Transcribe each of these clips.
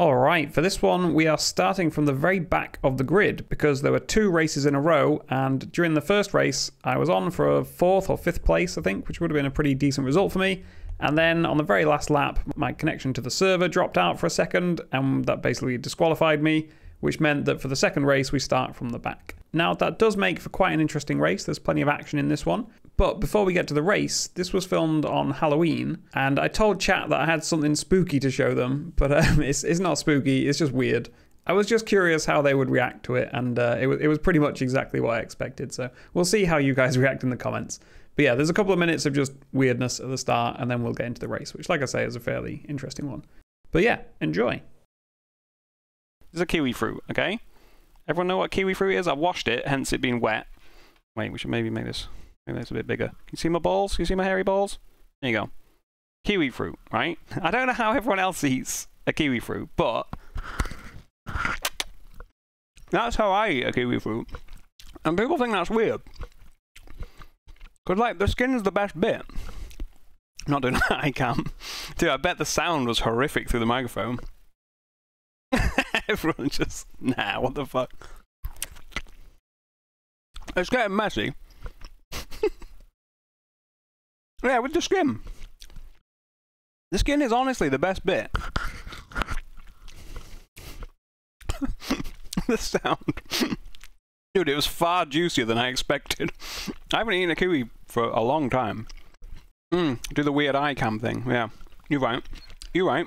Alright, for this one we are starting from the very back of the grid because there were two races in a row and during the first race I was on for a fourth or fifth place I think, which would have been a pretty decent result for me. And then on the very last lap my connection to the server dropped out for a second and that basically disqualified me, which meant that for the second race we start from the back. Now that does make for quite an interesting race, there's plenty of action in this one. But before we get to the race, this was filmed on Halloween, and I told chat that I had something spooky to show them, but um, it's, it's not spooky, it's just weird. I was just curious how they would react to it, and uh, it, was, it was pretty much exactly what I expected, so we'll see how you guys react in the comments. But yeah, there's a couple of minutes of just weirdness at the start, and then we'll get into the race, which, like I say, is a fairly interesting one. But yeah, enjoy. This is a kiwi fruit, okay? Everyone know what kiwi fruit is? I've washed it, hence it being wet. Wait, we should maybe make this Maybe that's a bit bigger. Can you see my balls? Can you see my hairy balls? There you go. Kiwi fruit, right? I don't know how everyone else eats a kiwi fruit, but that's how I eat a kiwi fruit. And people think that's weird. Because, like, the skin is the best bit. not doing that, I can. Dude, I bet the sound was horrific through the microphone. Everyone just, nah, what the fuck. It's getting messy. Yeah, with the skin. The skin is honestly the best bit. the sound. Dude, it was far juicier than I expected. I haven't eaten a kiwi for a long time. Mmm, do the weird eye cam thing. Yeah, you're right. You're right.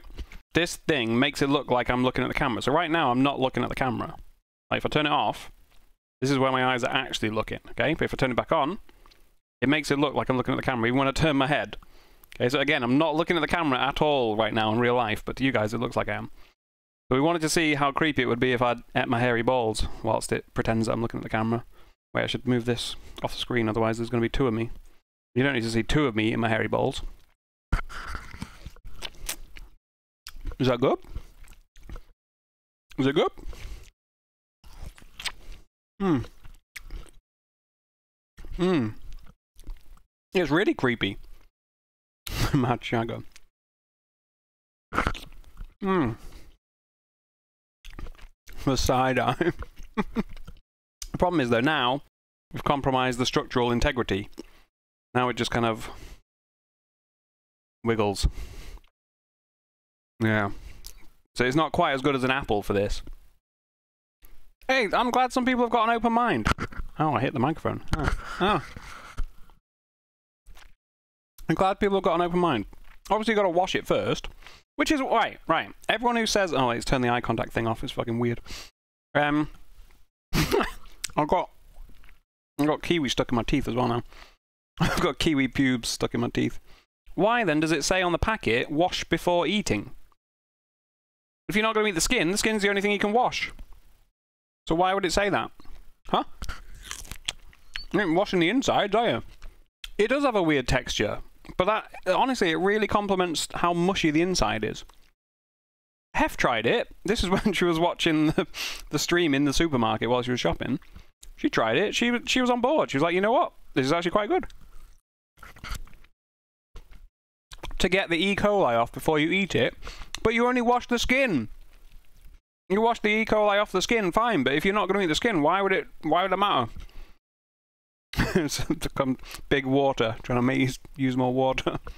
This thing makes it look like I'm looking at the camera. So right now, I'm not looking at the camera. Like, if I turn it off, this is where my eyes are actually looking, okay? But if I turn it back on, it makes it look like I'm looking at the camera even when I turn my head. Okay, so again, I'm not looking at the camera at all right now in real life, but to you guys it looks like I am. So we wanted to see how creepy it would be if I'd ate my hairy balls whilst it pretends that I'm looking at the camera. Wait, I should move this off the screen, otherwise there's going to be two of me. You don't need to see two of me in my hairy balls. Is that good? Is it good? Hmm. Hmm. It's really creepy. Mad Shagger. Mmm. The side eye. the problem is though now we've compromised the structural integrity. Now it just kind of wiggles. Yeah. So it's not quite as good as an apple for this. Hey, I'm glad some people have got an open mind. Oh, I hit the microphone. Oh. oh. I'm glad people have got an open mind. Obviously, you've got to wash it first, which is right. Right. Everyone who says, "Oh, let's turn the eye contact thing off," is fucking weird. Um, I've got I've got kiwi stuck in my teeth as well now. I've got kiwi pubes stuck in my teeth. Why then does it say on the packet "wash before eating"? If you're not going to eat the skin, the skin's the only thing you can wash. So why would it say that? Huh? You ain't washing the insides, are you? It does have a weird texture. But that, honestly, it really complements how mushy the inside is. Hef tried it. This is when she was watching the, the stream in the supermarket while she was shopping. She tried it. She, she was on board. She was like, you know what? This is actually quite good. To get the E. coli off before you eat it, but you only wash the skin. You wash the E. coli off the skin, fine, but if you're not going to eat the skin, why would it, why would it matter? to become big water, trying to make use more water.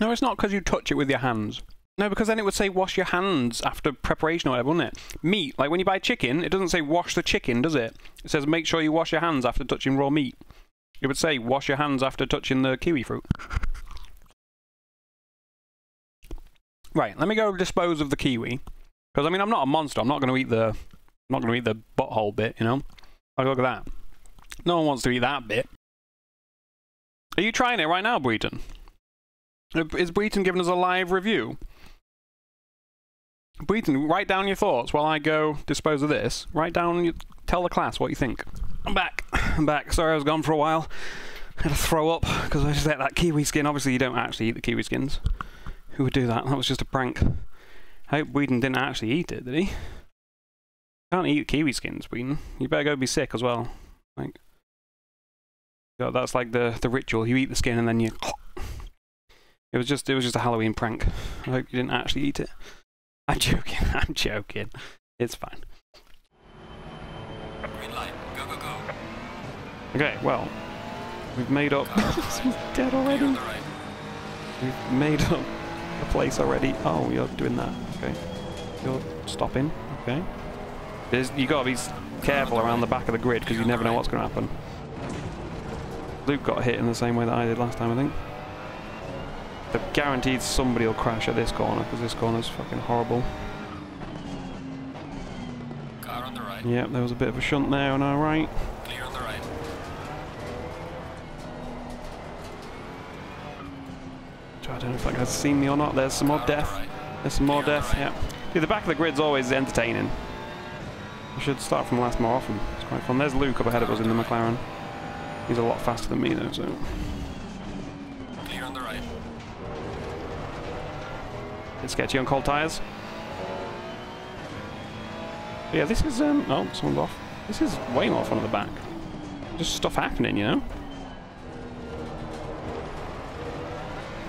No, it's not because you touch it with your hands. No, because then it would say wash your hands after preparation or whatever, wouldn't it? Meat, like when you buy chicken, it doesn't say wash the chicken, does it? It says make sure you wash your hands after touching raw meat. It would say wash your hands after touching the kiwi fruit. Right, let me go dispose of the kiwi. Because, I mean, I'm not a monster. I'm not going to eat the... I'm not going to eat the butthole bit, you know? Look at that. No one wants to eat that bit. Are you trying it right now, Breton? Is Breton giving us a live review? Breton, write down your thoughts while I go dispose of this. Write down, tell the class what you think. I'm back. I'm back. Sorry I was gone for a while. I had to throw up because I just ate that kiwi skin. Obviously, you don't actually eat the kiwi skins. Who would do that? That was just a prank. I hope Breeton didn't actually eat it, did he? Can't eat kiwi skins, Breeton. You better go be sick as well. Like, so that's like the the ritual. You eat the skin and then you. It was just it was just a Halloween prank. I hope you didn't actually eat it. I'm joking. I'm joking. It's fine. Green light. Go, go, go. Okay, well, we've made up. He's dead already. right. We've made up a place already. Oh, you're doing that. Okay. You're stopping. Okay. There's, you gotta be careful around the back of the grid because you never know what's gonna happen. Luke got hit in the same way that I did last time, I think. They're guaranteed somebody will crash at this corner because this corner's fucking horrible. Car on the right. Yep, there was a bit of a shunt there on our right. Clear on the right. I don't know if that guy's seen me or not. There's some more Car death. right. There's some more Clear death, right. yeah. See, the back of the grid's always entertaining. I should start from last more often. It's quite fun. There's Luke up ahead of us in the McLaren. He's a lot faster than me, though, so... Clear on the right. It's sketchy on cold tyres. But yeah, this is, um... Oh, someone's off. This is way more fun at the back. Just stuff happening, you know?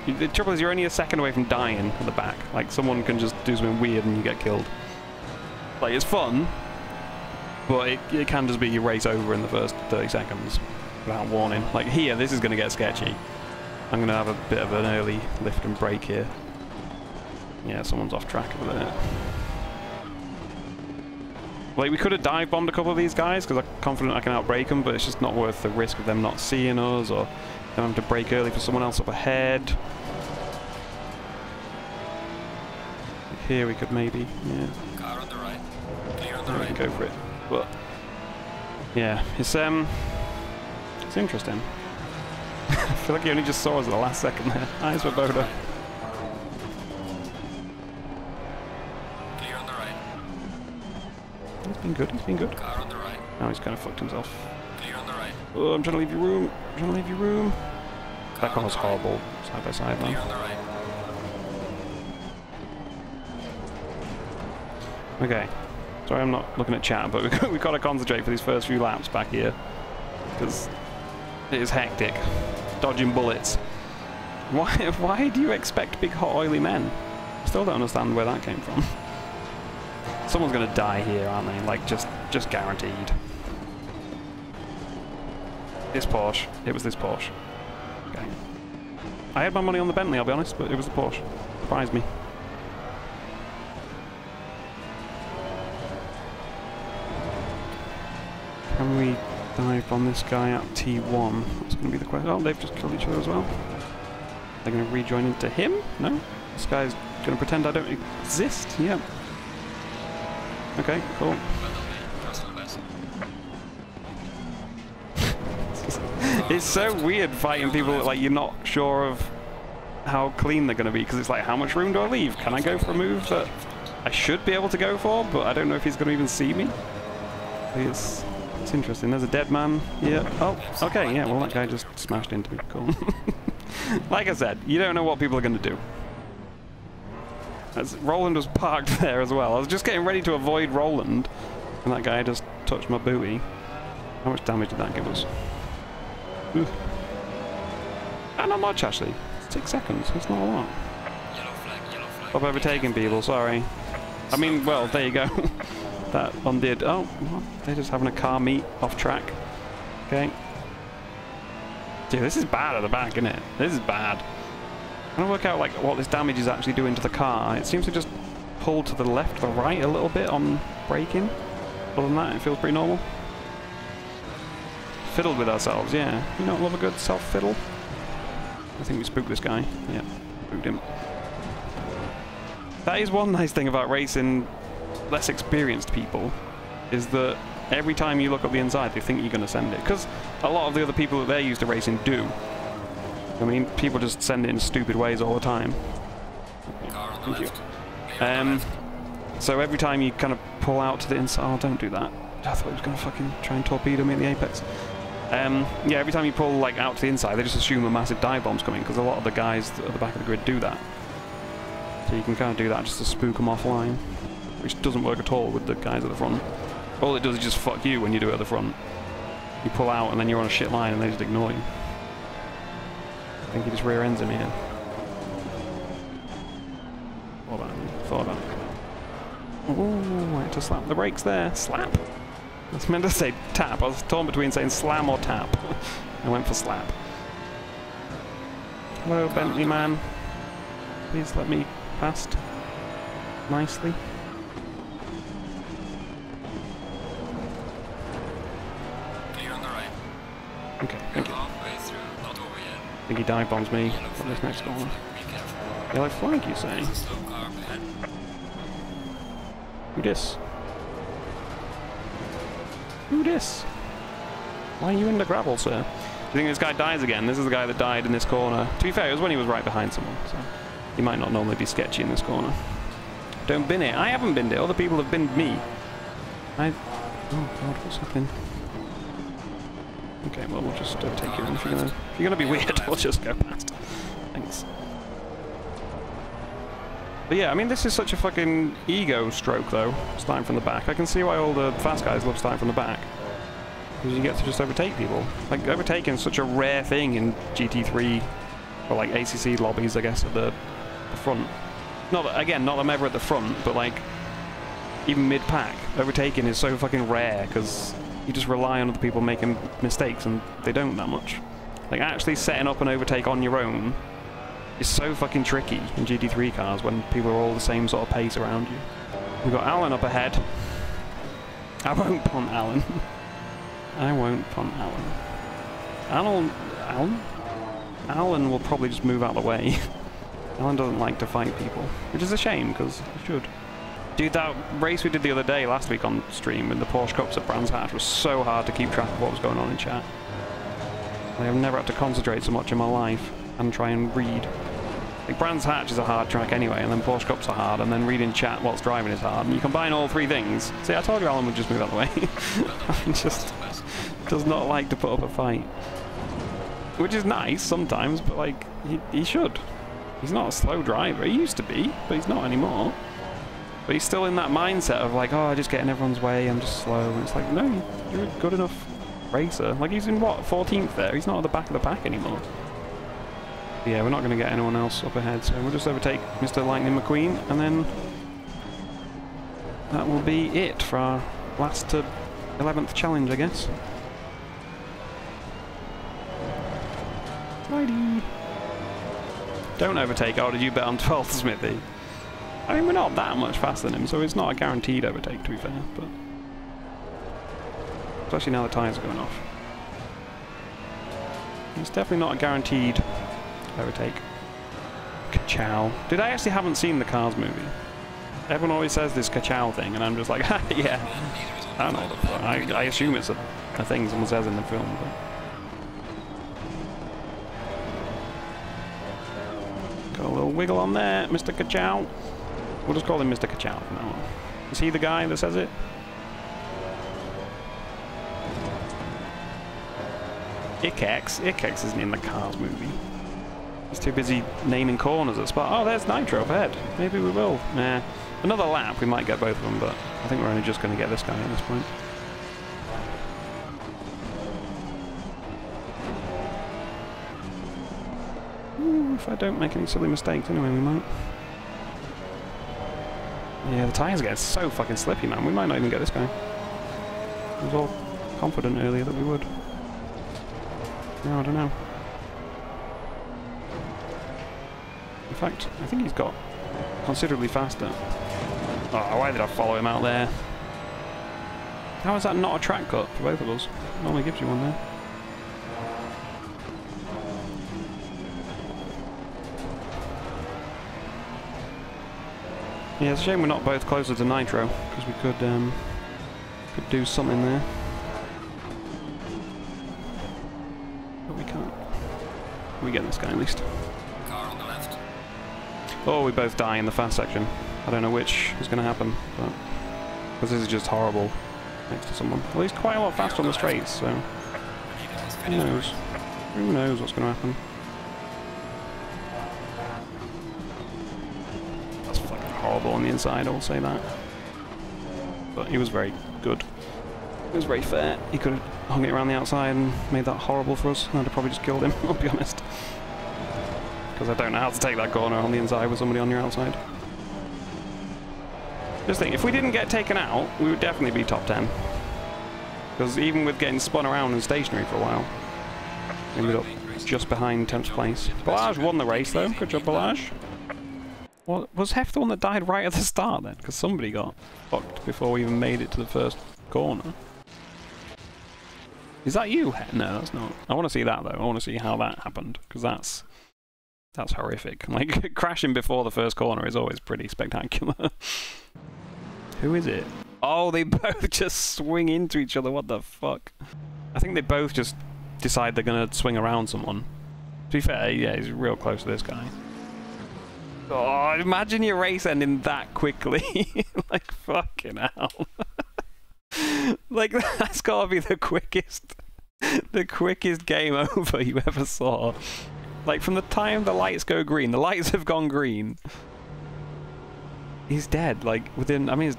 The trouble is, you're only a second away from dying at the back. Like, someone can just do something weird and you get killed. Like, it's fun, but it, it can just be you race over in the first 30 seconds without warning. Like, here, this is going to get sketchy. I'm going to have a bit of an early lift and brake here. Yeah, someone's off track over there. Like, we could have dive bombed a couple of these guys because I'm confident I can outbrake them, but it's just not worth the risk of them not seeing us or them having to brake early for someone else up ahead. Here we could maybe, yeah, Car on the right. Clear on the right. go for it. But yeah, it's um, it's interesting. I feel like he only just saw us at the last second there. Eyes were Boda. Clear on the right. He's been good. He's been good. Car on the right. Now he's kind of fucked himself. Clear on the right. Oh, I'm trying to leave you room. I'm trying to leave you room. That Car was the right. horrible, side by side, man. right. Okay. Sorry, I'm not looking at chat, but we've got, to concentrate for these first few laps back here. Because it is hectic. Dodging bullets. Why, why do you expect big, hot, oily men? I still don't understand where that came from. Someone's going to die here, aren't they? Like, just, just guaranteed. This Porsche. It was this Porsche. Okay. I had my money on the Bentley, I'll be honest, but it was the Porsche. Surprised me. Can we dive on this guy at T1? That's going to be the question. Oh, they've just killed each other as well. They're going to rejoin into him? No? This guy's going to pretend I don't exist? Yep. Okay, cool. It's so weird fighting people like you're not sure of how clean they're going to be because it's like, how much room do I leave? Can I go for a move that I should be able to go for, but I don't know if he's going to even see me? It's it's interesting. There's a dead man. Yeah. Oh, okay. Yeah. Well, that guy just smashed into me. Cool. like I said, you don't know what people are going to do. As Roland was parked there as well. I was just getting ready to avoid Roland, and that guy just touched my booty. How much damage did that give us? Oof. Ah, not much actually. Six seconds. It's not a lot. Yellow flag. Stop overtaking people. Sorry. I mean, well, there you go. that undid. Oh, they're just having a car meet off track. Okay. Dude, this is bad at the back, isn't it? This is bad. I'm trying to work out like what this damage is actually doing to the car. It seems to just pull to the left, the right a little bit on braking. Other than that, it feels pretty normal. Fiddled with ourselves, yeah. You don't love a good self fiddle? I think we spooked this guy. Yeah, spooked him. That is one nice thing about racing less experienced people, is that every time you look up the inside, they think you're going to send it. Because a lot of the other people that they're used to racing do. I mean, people just send it in stupid ways all the time. Thank you. Um, so every time you kind of pull out to the inside, oh, don't do that. I thought he was going to fucking try and torpedo me at the apex. Um, yeah, every time you pull like out to the inside, they just assume a massive dive bomb's coming because a lot of the guys at the back of the grid do that. So you can kind of do that just to spook them offline, which doesn't work at all with the guys at the front. All it does is just fuck you when you do it at the front. You pull out and then you're on a shit line and they just ignore you. I think he just rear ends him here. It. Thought about it. Ooh, I had to slap the brakes there. Slap. I was meant to say tap. I was torn between saying slam or tap. I went for slap. Hello, Bentley man. Please let me past nicely. Okay, thank you. I think he dive bombs me from this next corner. careful. Yellow flag, you say? Who dis? Who dis? Why are you in the gravel, sir? Do you think this guy dies again? This is the guy that died in this corner. To be fair, it was when he was right behind someone, so he might not normally be sketchy in this corner. Don't bin it. I haven't binned it. Other people have binned me. I... Oh god, what's happening? Okay, well, we'll just uh, take you in. If you're gonna, if you're gonna be weird, we'll just go past. Thanks. But yeah, I mean, this is such a fucking ego stroke, though, starting from the back. I can see why all the fast guys love starting from the back. Because you get to just overtake people. Like, overtaking is such a rare thing in GT3, or like ACC lobbies, I guess, at the, the front. Not again, not that I'm ever at the front, but like, even mid-pack, overtaking is so fucking rare, because you just rely on other people making mistakes, and they don't that much. Like, actually setting up an overtake on your own is so fucking tricky in GT3 cars when people are all the same sort of pace around you. We've got Alan up ahead. I won't punt Alan. I won't punt Alan. Alan... Alan? Alan will probably just move out of the way. Alan doesn't like to fight people, which is a shame, because he should. Dude, that race we did the other day, last week on stream, with the Porsche Cups at Brands Hatch was so hard to keep track of what was going on in chat. Like, I've never had to concentrate so much in my life and try and read. Like Brands Hatch is a hard track anyway, and then Porsche Cups are hard, and then reading chat whilst driving is hard. And you combine all three things. See, I told you Alan would just move out of the way. he just does not like to put up a fight. Which is nice sometimes, but like, he, he should. He's not a slow driver. He used to be, but he's not anymore. But he's still in that mindset of like, oh, I just get in everyone's way, I'm just slow. And it's like, no, you're a good enough racer. Like, he's in what, 14th there? He's not at the back of the pack anymore. But yeah, we're not going to get anyone else up ahead, so we'll just overtake Mr. Lightning McQueen, and then that will be it for our last to 11th challenge, I guess. Tidy. Don't overtake. Oh, did you bet on 12th, Smithy? I mean, we're not that much faster than him, so it's not a guaranteed overtake, to be fair, but... Especially now the tyres are going off. It's definitely not a guaranteed overtake. Ka-chow. Dude, I actually haven't seen the Cars movie. Everyone always says this ka-chow thing, and I'm just like, yeah. I don't know. I, I assume it's a, a thing someone says in the film, but... Got a little wiggle on there, Mr. Ka-chow. We'll just call him Mr. Ka-chow from now on. Is he the guy that says it? Ikex? Ikex isn't in the Cars movie. He's too busy naming corners at spot. Oh, there's Nitro ahead. Maybe we will. Nah. Another lap, we might get both of them, but I think we're only just going to get this guy at this point. Ooh, if I don't make any silly mistakes, anyway, we might. Yeah, the tyres get so fucking slippy, man. We might not even get this guy. I was all confident earlier that we would. No, I don't know. In fact, I think he's got considerably faster. Oh, why did I follow him out there? How is that not a track cut for both of us? Normally gives you one there. Yeah, it's a shame we're not both closer to Nitro, because we could um, could do something there. But we can't. We get this guy at least. Car on the left. Oh, we both die in the fast section. I don't know which is going to happen, but because this is just horrible next to someone. Well, he's quite a lot faster on the straights, so who knows? Who knows what's going to happen? Horrible on the inside. I will say that. But he was very good. It was very fair. He could have hung it around the outside and made that horrible for us. I'd have probably just killed him. I'll be honest. Because I don't know how to take that corner on the inside with somebody on your outside. Just think, if we didn't get taken out, we would definitely be top 10. Because even with getting spun around and stationary for a while, we ended up just behind 10th place. Balaj won the race though. Good job, Balaj. Well, was Hef the one that died right at the start then? Because somebody got fucked before we even made it to the first corner. Is that you? No, that's not. I want to see that though. I want to see how that happened because that's that's horrific. Like crashing before the first corner is always pretty spectacular. Who is it? Oh, they both just swing into each other. What the fuck? I think they both just decide they're gonna swing around someone. To be fair, yeah, he's real close to this guy. Oh, imagine your race ending that quickly. like, fucking hell. like, that's gotta be the quickest, the quickest game over you ever saw. Like, from the time the lights go green, the lights have gone green. He's dead, like, within, I mean, his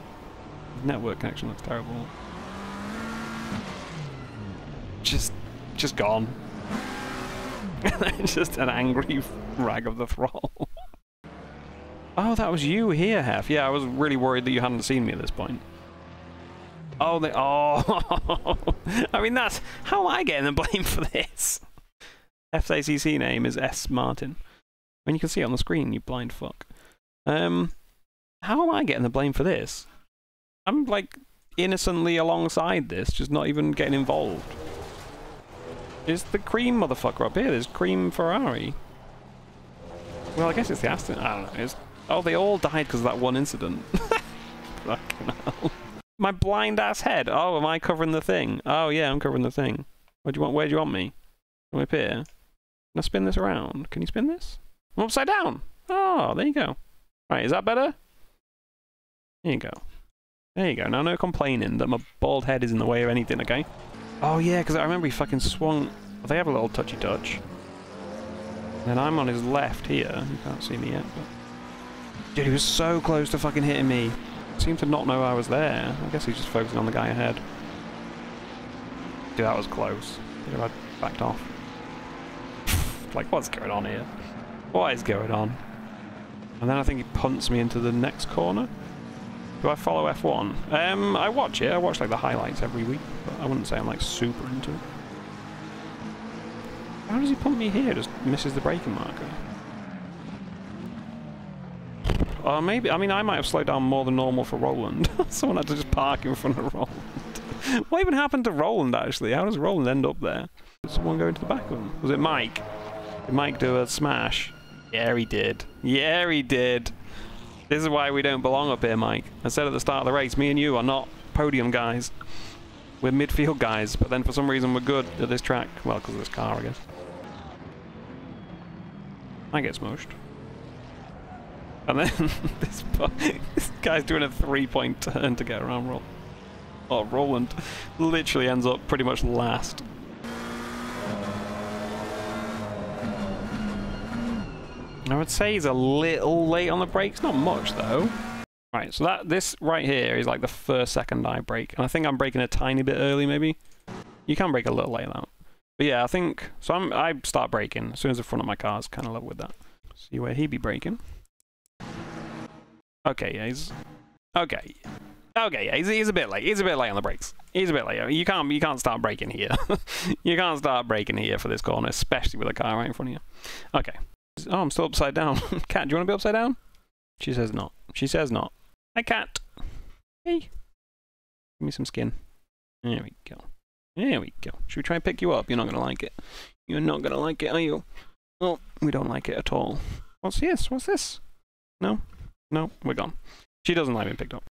network connection looks terrible. Just, just gone. just an angry rag of the thrall. Oh, that was you here, Hef. Yeah, I was really worried that you hadn't seen me at this point. Oh, they. Oh, I mean, that's how am I getting the blame for this? F's ACC name is S Martin. When you can see it on the screen, you blind fuck. Um, how am I getting the blame for this? I'm like innocently alongside this, just not even getting involved. Is the cream motherfucker up here? There's cream Ferrari. Well, I guess it's the Aston. I don't know. It's Oh, they all died because of that one incident. My blind ass head. Oh, am I covering the thing? Oh, yeah, I'm covering the thing. Where do you want? Where do you want me? I up here? Can I spin this around? Can you spin this? I'm upside down. Oh, there you go. Right, is that better? There you go. There you go. Now, no complaining that my bald head is in the way of anything, okay? Oh, yeah, because I remember he fucking swung. They have a little touchy touch. And I'm on his left here. You can't see me yet, but. Dude, he was so close to fucking hitting me. Seemed to not know I was there. I guess he's just focusing on the guy ahead. Dude, that was close. Think I backed off. like, what's going on here? What is going on? And then I think he punts me into the next corner. Do I follow F1? Um, I watch it. I watch like the highlights every week, but I wouldn't say I'm like super into it. How does he punt me here? Just misses the braking marker. Or maybe, I mean, I might have slowed down more than normal for Roland. Someone had to just park in front of Roland. what even happened to Roland, actually? How does Roland end up there? Did someone go into the back of him? Was it Mike? Did Mike do a smash? Yeah, he did. Yeah, he did. This is why we don't belong up here, Mike. I said at the start of the race, me and you are not podium guys. We're midfield guys, but then for some reason we're good at this track. Well, because of this car, I guess. I get smushed. And then this, this guy's doing a three-point turn to get around Roll. Oh, Roland literally ends up pretty much last. I would say he's a little late on the brakes, not much though. Right, so that this right here is like the first second I brake, and I think I'm braking a tiny bit early maybe. You can brake a little late out. But yeah, I think so. I'm I start braking as soon as the front of my car's kind of level with that. See where he be braking. Okay, yeah, he's okay. Okay, yeah, he's, he's a bit late. He's a bit late on the brakes. He's a bit late. You can't you can't start braking here. you can't start braking here for this corner, especially with a car right in front of you. Okay. Oh, I'm still upside down. Cat, do you want to be upside down? She says not. She says not. Hi, cat. Hey. Give me some skin. There we go. There we go. Should we try and pick you up? You're not going to like it. You're not going to like it, are you? Oh, we don't like it at all. What's this? What's this? No? No, we're gone. She doesn't like being picked up.